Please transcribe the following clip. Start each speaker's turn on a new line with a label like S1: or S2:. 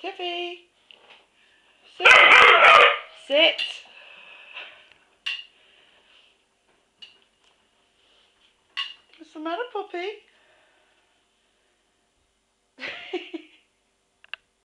S1: Tiffy. Sit. Sit. What's the matter, puppy?